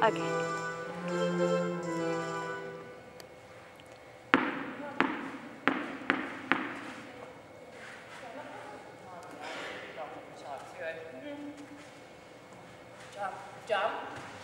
Okay. Jump, jump.